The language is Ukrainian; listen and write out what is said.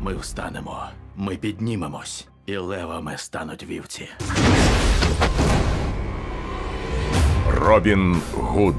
Ми встанемо, ми піднімемось, і левами стануть вівці. Робін Гуд.